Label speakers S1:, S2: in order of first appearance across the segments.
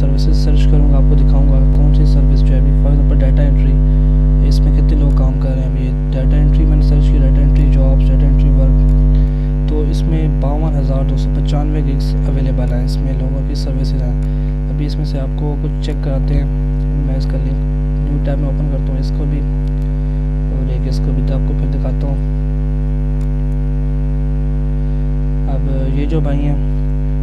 S1: Services search करूँगा, आपको दिखाऊँगा कौन सी सर्विस जो है अभी। फॉर एग्ज़ाम्पल डाटा एंट्री इसमें कितने लोग काम कर रहे हैं अभी? डाटा एंट्री मैंने सर्च किया data entry jobs data entry work तो इसमें बावन हज़ार दो सौ पचानवे गिग्स अवेलेबल हैं। इसमें लोगों की सर्विसेज़ हैं। अभी इसमें से आपको कुछ चेक कराते हैं। मैं इसका लिंक न्यू टैब में ओपन करता हूँ। इसको भी और एक इसको भी तो आपको फिर दिखाता हूँ। अब ये जो भाई हैं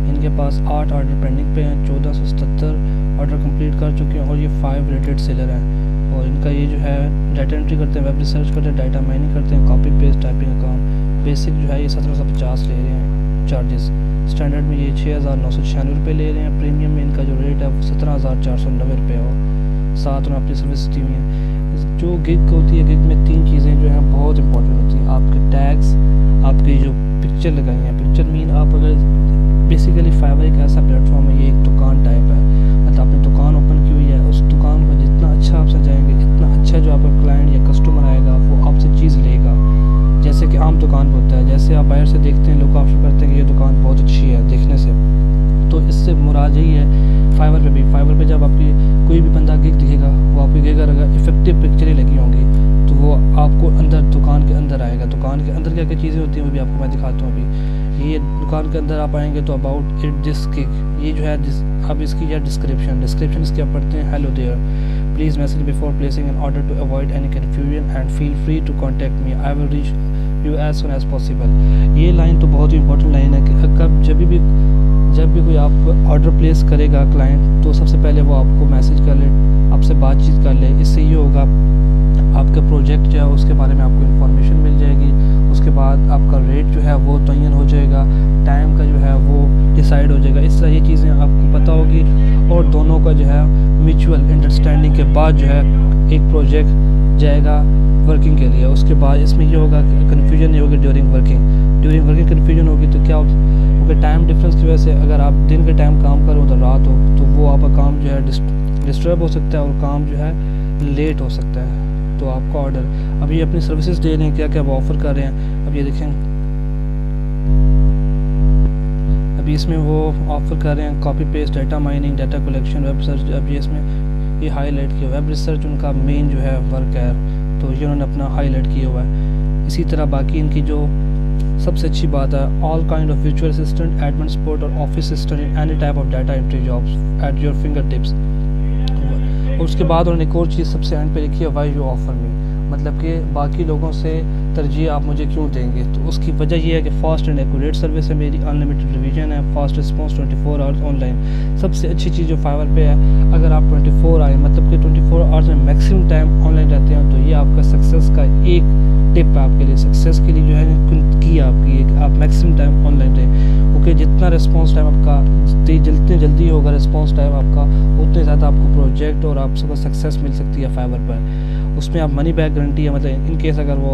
S1: इनके पास आठ ऑर्डर पेंडिंग पे हैं, चौदह सौ सतर ऑर्डर कंप्लीट कर चुके हैं और ये फाइव रेटेड सेलर हैं। और इनका ये जो है डाटा एंट्री करते हैं वेब रिसर्च करते हैं डाटा माइनिंग करते हैं कॉपी पेस्ट टाइपिंग काम बेसिक जो है ये सत्रह सौ पचास ले रहे हैं चार्जेस स्टैंडर्ड में ये छः हज़ार नौ सौ छियानवे रुपये ले रहे हैं प्रीमियम में इनका जो रेट है वो सत्रह हज़ार चार सौ नब्बे रुपये हो। साथ में अपनी सर्विस दी हुई है जो गिग होती है गिग में तीन चीज़ें जो हैं, बहुत इंपॉर्टेंट होती हैं। आपके टैग्स आपकी जो पिक्चर लगाई हैं पिक्चर मीन आप अगर बेसिकली फाइवर एक ऐसा प्लेटफॉर्म है, ये एक दुकान टाइप है। मतलब आपने दुकान ओपन की हुई है, उस दुकान को जितना अच्छा आप सजाएँगे, इतना अच्छा जो आपका क्लाइंट या कस्टमर आएगा, वो आपसे चीज़ लेगा। जैसे कि आम दुकान पर होता है, जैसे आप बाहर से देखते हैं, लोग ऑप्शन करते हैं कि ये दुकान बहुत अच्छी है देखने से। तो इससे मुराद यही है फाइवर पे भी। फाइवर पे जब आपकी कोई भी बंदा गिग दिखेगा, वो आपकी गिग अगर इफ़ेक्टिव पिक्चरें लगी होंगी। वो आपको अंदर, दुकान के अंदर आएगा। दुकान के अंदर क्या क्या चीज़ें होती हैं वो भी आपको मैं दिखाता हूँ अभी। ये दुकान के अंदर आप आएँगे तो अबाउट इट दिस गिग ये जो है अब इसकी या डिस्क्रिप्शन डिस्क्रिप्शन इसकी आप पढ़ते हैं hello there please message before placing an order to avoid any confusion and feel free to contact me I will reach you as soon as possible ये लाइन तो बहुत ही इंपॉर्टेंट लाइन है कि कब जब भी जब भी कोई आप ऑर्डर प्लेस करेगा क्लाइंट तो सबसे पहले वो आपको मैसेज कर ले, आपसे बातचीत कर ले। इससे ये होगा आपका प्रोजेक्ट जो है, उसके बारे में आपको इन्फॉर्मेशन मिल जाएगी। उसके बाद आपका रेट जो है, वो तयन हो जाएगा। टाइम का जो है, वो डिसाइड हो जाएगा। इस तरह ये चीज़ें आपको पता होगी। और दोनों का जो है म्यूचुअल अंडरस्टैंडिंग के बाद जो है, एक प्रोजेक्ट जाएगा वर्किंग के लिए। उसके बाद इसमें ये होगा कन्फ्यूज़न नहीं होगी during working during working confusion होगी तो क्या क्योंकि टाइम डिफरेंस की वजह से अगर आप दिन के टाइम काम करो तो रात हो तो वो आपका काम जो है डिस्टर्ब हो सकता है और काम जो है लेट हो सकता है। तो आपका ऑर्डर अभी अपनी सर्विसेज़ दे रहे हैं क्या क्या वो ऑफ़र कर रहे हैं? अब ये देखें। अभी इसमें वो ऑफ़र कर रहे हैं copy paste data mining data collection web search अभी इसमें ये हाईलाइट किया वेब रिसर्च उनका मेन जो है वर्क है। तो ये उन्होंने अपना हाईलाइट किया हुआ है। इसी तरह बाकी इनकी जो सबसे अच्छी बात है all kind of virtual assistant admin support और office assistant in any type of data entry jobs at your finger tips और उसके बाद उन्होंने एक और चीज़ सबसे एंड पे लिखी है वाई यू ऑफ़र में मतलब कि बाकी लोगों से तरजीह आप मुझे क्यों देंगे? तो उसकी वजह यह है कि फास्ट एंड एक्यूरेट सर्विस है मेरी अनलिमिटेड रिवीजन है fast response 24 four hours online सबसे अच्छी चीज़ जो फाइवर पे है, अगर आप 24 आए मतलब कि 24 आवर्स में मैक्सिमम टाइम ऑनलाइन रहते हैं तो ये आपका सक्सेस का एक टिप है आपके लिए। सक्सेस के लिए जो है की आपकी, आप मैक्सिमम टाइम ऑनलाइन रहें। ओके जितना रिस्पॉन्स टाइम आपका, जितनी जल्दी होगा रिस्पॉन्स टाइम आपका, उतने ज़्यादा आपको प्रोजेक्ट और आपको सक्सेस मिल सकती है फाइवर पर। उसमें आप मनी बैक गारंटी है मतलब इन केस अगर वो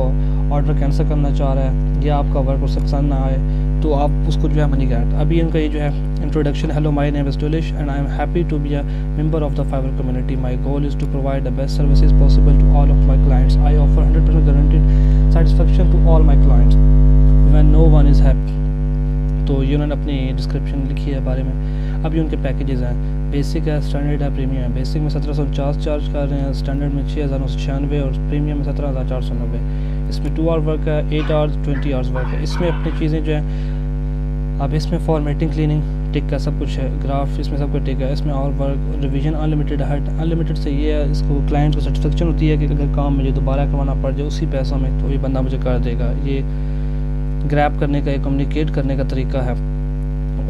S1: ऑर्डर कैंसिल करना चाह रहा है या आपका वर्क उससे पसंद ना आए तो आप उसको जो है मनी गारंट अभी इनका ये जो है introduction hello my name is Dolish and I am happy to be a member of the Fiverr community my goal is to provide the best services possible to all of my clients I offer 100% guaranteed satisfaction to all my clients when no one is happy तो ये उन्होंने अपनी description लिखी है बारे में। अभी उनके पैकेजेस हैं। बेसिक है स्टैंडर्ड है प्रीमियम है। बेसिक में सत्रह सौ उनचास चार्ज कर रहे हैं। स्टैंडर्ड में छः हज़ार नौ सौ छियानवे और प्रीमियम में सत्रह हज़ार चार सौ नब्बे। इसमें टू आवर वर्क है eight hours twenty hours work है। इसमें अपनी चीज़ें जो हैं, अब इसमें फॉर्मेटिंग क्लीनिंग टिक का सब कुछ है। ग्राफ इसमें सब कुछ टिक है। इसमें और वर्क रिवीजन अनलिमिटेड है। अनलिमिटेड से ये है, इसको क्लाइंट को सेटिस्फेक्शन होती है कि अगर काम मुझे दोबारा करवाना पड़ जाए उसी पैसों में तो ये बंदा मुझे कर देगा। ये ग्रैप करने का एक कम्युनिकेट करने का तरीका है।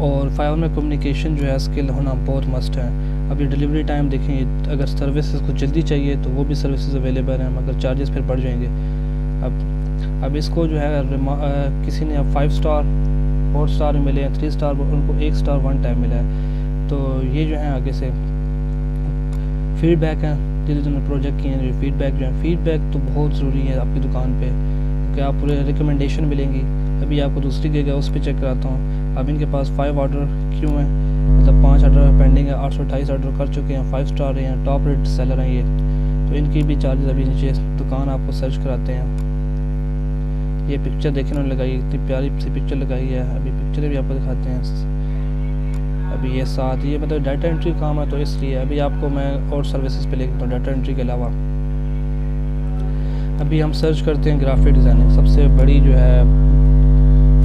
S1: और फाइव में कम्युनिकेशन जो है स्किल होना बहुत मस्ट है। अभी डिलीवरी टाइम देखें अगर सर्विसेज़ को जल्दी चाहिए तो वो भी सर्विसेज़ अवेलेबल हैं, मगर चार्जेस फिर बढ़ जाएँगे। अब अब इसको जो है किसी ने फाइव स्टार फोर स्टार मिले हैं थ्री स्टार उनको एक स्टार वन टाइम मिला है। तो ये जो है, आगे से फीडबैक है जिन जिन्होंने प्रोजेक्ट किए हैं, जो फीडबैक जो है फीडबैक तो बहुत ज़रूरी है आपकी दुकान पे, क्योंकि आप पूरे रिकमेंडेशन मिलेंगी। अभी आपको दूसरी गिग है, उस पर चेक कराता हूँ। अब इनके पास फाइव ऑर्डर क्यों है? मतलब पाँच ऑर्डर पेंडिंग है, आठ सौ अट्ठाईस ऑर्डर कर चुके हैं फाइव स्टार हैं टॉप रेट सेलर हैं ये। तो इनकी भी चार्जेस अभी नीचे दुकान आपको सर्च कराते हैं। ये पिक्चर देखने में लगाई, इतनी प्यारी सी पिक्चर लगाई है। अभी पिक्चरें भी आपको दिखाते हैं। अभी ये साथ, ये मतलब डाटा एंट्री काम है तो इसलिए अभी आपको मैं और सर्विसेज़ पे लेता हूँ डाटा एंट्री के अलावा। अभी हम सर्च करते हैं ग्राफिक डिज़ाइनिंग सबसे बड़ी जो है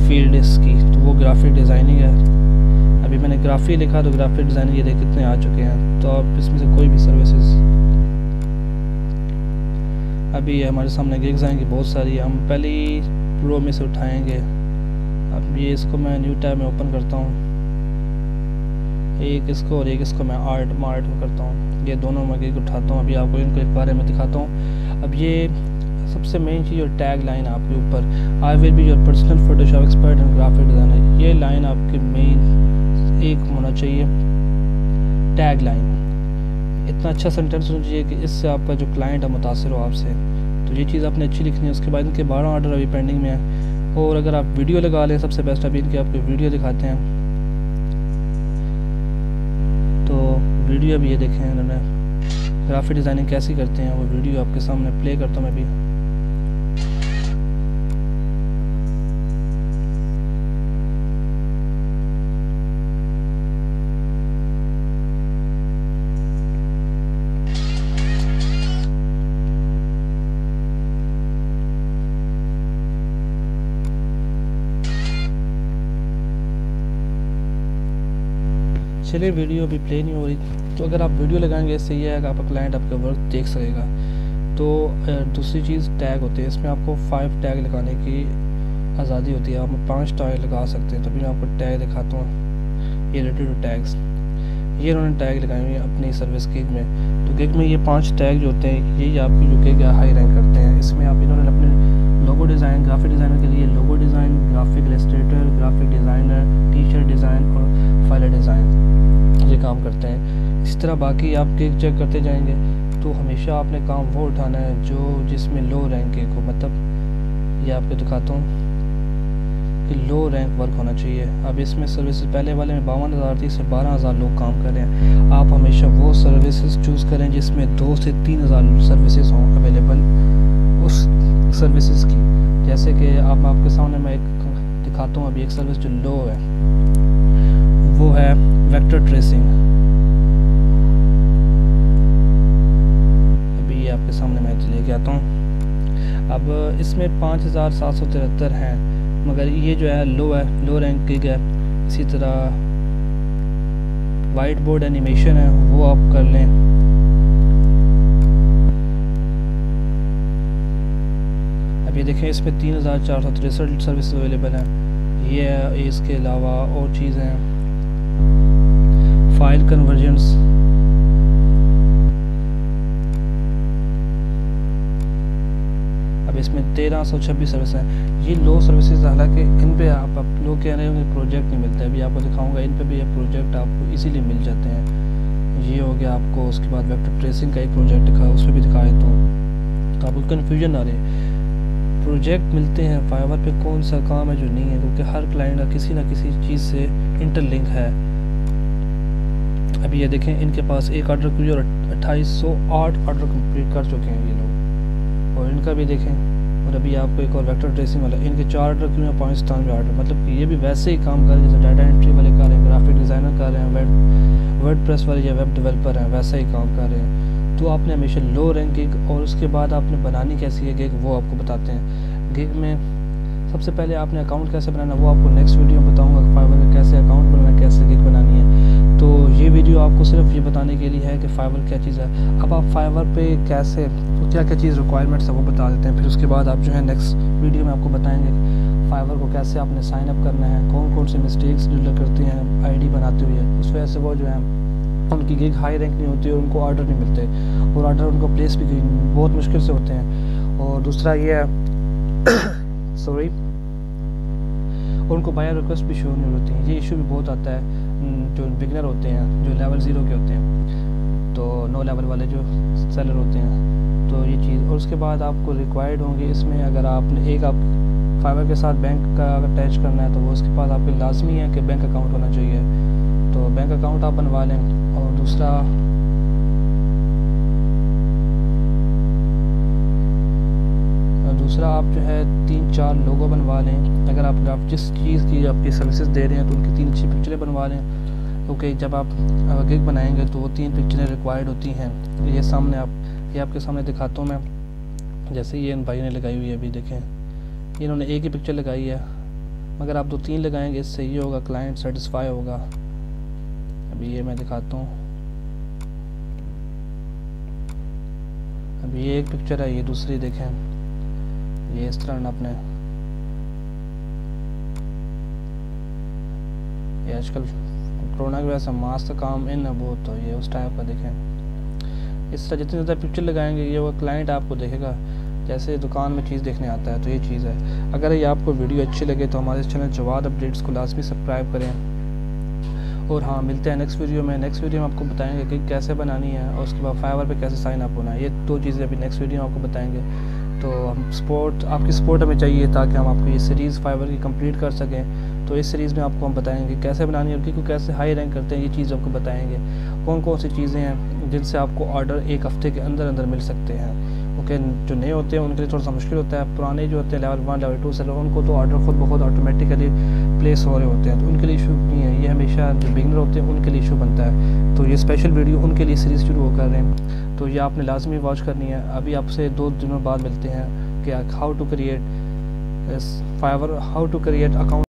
S1: फ़ील्ड इसकी तो वो ग्राफिक डिज़ाइनिंग है अभी मैंने ग्राफी लिखा तो ग्राफिक डिज़ाइनिंग ये देख कितने आ चुके हैं। तो आप इसमें से कोई भी सर्विसेज़ अभी हमारे सामने गिग्स आएँगी, बहुत सारी हम पहले प्रो में से उठाएँगे। अब ये इसको मैं न्यू टैब में ओपन करता हूँ। एक इसको और एक इसको मैं आर्ट मार्ट करता हूँ। ये दोनों मैं गिग उठाता हूँ। अभी आपको इनको एक बारे में दिखाता हूँ। अब ये सबसे मेन चीज़ और टैग लाइन आपके ऊपर I will be your personal Photoshop expert and graphic designer ये लाइन आपके मेन एक होना चाहिए टैग लाइन इतना अच्छा सेंटेंस होना चाहिए कि इससे आपका जो क्लाइंट है, मुतासर हो आपसे। तो ये चीज़ आपने अच्छी लिखनी है, उसके बाद इनके बारह ऑर्डर अभी पेंडिंग में है। और अगर आप वीडियो लगा लें, सबसे बेस्ट अभी इनके आपको वीडियो दिखाते हैं। तो वीडियो भी ये देखें, इन्होंने ग्राफिक डिज़ाइनिंग कैसी करते हैं, वो वीडियो आपके सामने प्ले करता हूँ मैं भी। चलिए वीडियो अभी प्ले नहीं हो रही। तो अगर आप वीडियो लगाएँगे, इससे ये है कि आपका क्लाइंट आपका वर्क देख सकेगा। तो दूसरी चीज़ टैग होते हैं। इसमें आपको फाइव टैग लगाने की आज़ादी होती है। आप पाँच टैग लगा सकते हैं। तभी मैं आपको टैग दिखाता हूँ। ये रिलेटेड टू टैग्स ये उन्होंने टैग लगाए हुए हैं अपनी सर्विस गिग में। तो गिग में ये पाँच टैग जो होते हैं, यही आपकी जो गिग हाई रैंक करते हैं। इसमें आप इन्होंने अपने लोगो डिज़ाइन ग्राफिक डिज़ाइनर के लिए logo design graphic illustrator graphic designer T shirt design और फाइलर डिज़ाइन ये काम करते हैं। इस तरह बाकी आप केक चेक करते जाएँगे तो हमेशा आपने काम वो उठाना है जो जिसमें लो रैंक केक हो। मतलब ये आपको दिखाता हूँ कि लो रैंक वर्क होना चाहिए। अब इसमें सर्विसेज़ पहले वाले में बावन हज़ार थी से बारह हज़ार लोग काम कर रहे हैं। आप हमेशा वो सर्विसेज़ चूज़ करें जिसमें दो से तीन हज़ार सर्विसेज़ हों अवेलेबल उस सर्विसेज़ की, जैसे कि आप, आपके सामने मैं एक दिखाता हूँ अभी एक सर्विस जो लो है। वो है वेक्टर ट्रेसिंग अभी आपके सामने मैं लेके आता हूँ। अब इसमें पाँच हज़ार सात सौ तिहत्तर हैं, मगर ये जो है लो है लो रैंक की है। इसी तरह वाइट बोर्ड एनिमेशन है, वो आप कर लें। अब ये देखें, इसमें तीन हज़ार चार सौ तिरसठ सर्विस अवेलेबल हैं। ये इसके अलावा और चीज़ें हैं। फ़ाइल कन्वर्जेंस अब इसमें तेरह सौ छब्बीस सर्विस हैं। ये लो सर्विसेज़ हालाँकि इन पे आप, आप लोग कह रहे होंगे प्रोजेक्ट नहीं मिलते अभी आपको दिखाऊँगा इन पे भी ये प्रोजेक्ट आपको इजीली मिल जाते हैं। ये हो गया आपको उसके बाद वेक्टर ट्रेसिंग का एक प्रोजेक्ट दिखा उसमें भी दिखाए तो आपको कन्फ्यूज़न आ रही है प्रोजेक्ट मिलते हैं फाइवर पे कौन सा काम है जो नहीं है क्योंकि हर क्लाइंट का किसी ना किसी चीज़ से इंटरलिंक है। अभी ये देखें, इनके पास एक ऑर्डर क्यों और अट्ठाईस सौ आठ ऑर्डर कंप्लीट कर चुके हैं ये लोग। और इनका भी देखें, और अभी आपको एक और वेक्टर ट्रेसिंग वाला, इनके चार ऑर्डर क्यों हैं, पाकिस्तान में ऑर्डर मतलब कि ये भी वैसे ही काम कर रहे हैं, जैसे डाटा एंट्री वाले कर रहे हैं ग्राफिक डिज़ाइनर कर रहे हैं वेब वर्ड प्रेस वाले या वेब डेवलपर हैं, वैसे ही काम कर रहे हैं। तो आपने हमेशा लो रैंक गिग और उसके बाद आपने बनानी कैसी है गिग वो आपको बताते हैं। गिग में सबसे पहले आपने अकाउंट कैसे बनाना, वो आपको नेक्स्ट वीडियो में बताऊँगा कैसे अकाउंट बनाना, कैसे गिग ये वीडियो आपको सिर्फ़ ये बताने के लिए है कि फाइवर क्या चीज़ है। अब आप फाइवर पे कैसे तो क्या क्या चीज़ रिक्वायरमेंट्स है वो बता देते हैं। फिर उसके बाद आप जो है नेक्स्ट वीडियो में आपको बताएँगे फाइवर को कैसे आपने साइन अप करना है कौन कौन से मिस्टेक्स जो करते हैं आईडी बनाते हुए। उस वजह से वो जो है, उनकी गिग हाई रैंक नहीं होती और उनको ऑर्डर नहीं मिलते। और ऑर्डर उनको प्लेस भी बहुत मुश्किल से होते हैं। और दूसरा ये है सॉरी उनको बायर रिक्वेस्ट भी शो नहीं होती। ये इशू भी बहुत आता है। जो बिगनर होते हैं, जो लेवल ज़ीरो के होते हैं तो नो लेवल वाले जो सेलर होते हैं तो ये चीज़, और उसके बाद आपको रिक्वायर्ड होंगे इसमें अगर आपने एक आप फाइबर के साथ बैंक का अगर अटैच करना है तो वो उसके पास आपके लाजमी है कि बैंक अकाउंट होना चाहिए। तो बैंक अकाउंट आप बनवा लें, और दूसरा दूसरा आप जो है तीन चार लोगो बनवा लें। अगर आप, आप जिस चीज़ की आपकी सर्विसेज़ दे रहे हैं तो उनकी तीन अच्छी पिक्चरें बनवा लें। क्योंकि जब आप गिग बनाएँगे तो वो तीन पिक्चरें रिक्वायर्ड होती हैं। ये सामने आप ये आपके सामने दिखाता हूँ मैं। जैसे ये इन भाई ने लगाई हुई है अभी देखें। इन्होंने एक ही पिक्चर लगाई है। मगर आप दो तीन लगाएँगे इससे ये होगा क्लाइंट सेटिस्फाई होगा। अभी ये मैं दिखाता हूँ। अभी ये एक पिक्चर है ये दूसरी देखें। ये इस तरह अपने ये आजकल कोरोना की वजह से मास्क काम इन है बहुत तो ये उस टाइप का देखें। इस तरह जितनी ज़्यादा पिक्चर लगाएँगे, ये वो क्लाइंट आपको देखेगा, जैसे दुकान में चीज़ देखने आता है तो ये चीज़ है। अगर ये आपको वीडियो अच्छी लगे तो हमारे चैनल जवाद अपडेट्स को लाजमी सब्सक्राइब करें। और हाँ मिलते हैं नेक्स्ट वीडियो में। नेक्स्ट वीडियो में आपको बताएँगे कि कैसे बनानी है, और उसके बाद फाइवर पे कैसे साइन अप होना है। ये दो चीज़ें अभी नेक्स्ट वीडियो में आपको बताएँगे। तो हम सपोर्ट आपकी सपोर्ट हमें चाहिए ताकि हम आपको ये सीरीज़ फाइवर की कंप्लीट कर सकें। तो इस सीरीज़ में आपको हम बताएँगे कैसे बनानी है क्योंकि कैसे हाई रैंक करते हैं, ये चीज़ आपको बताएँगे। कौन कौन सी चीज़ें हैं जिनसे आपको ऑर्डर एक हफ़्ते के अंदर अंदर मिल सकते हैं। ओके जो नए होते हैं, उनके लिए थोड़ा सा मुश्किल होता है। पुराने जो होते हैं लेवल वन लेवल टू से उनको तो ऑर्डर खुद बहुत ऑटोमेटिकली प्लेस हो रहे होते हैं। तो उनके लिए इशू नहीं है। ये हमेशा जो बिगनर होते हैं, उनके लिए इशू बनता है। तो ये स्पेशल वीडियो उनके लिए सीरीज़ शुरू हो कर रहे हैं। तो ये आपने लाजमी वॉच करनी है। अभी आपसे दो दिनों बाद मिलते हैं कि how to create Fiverr how to create account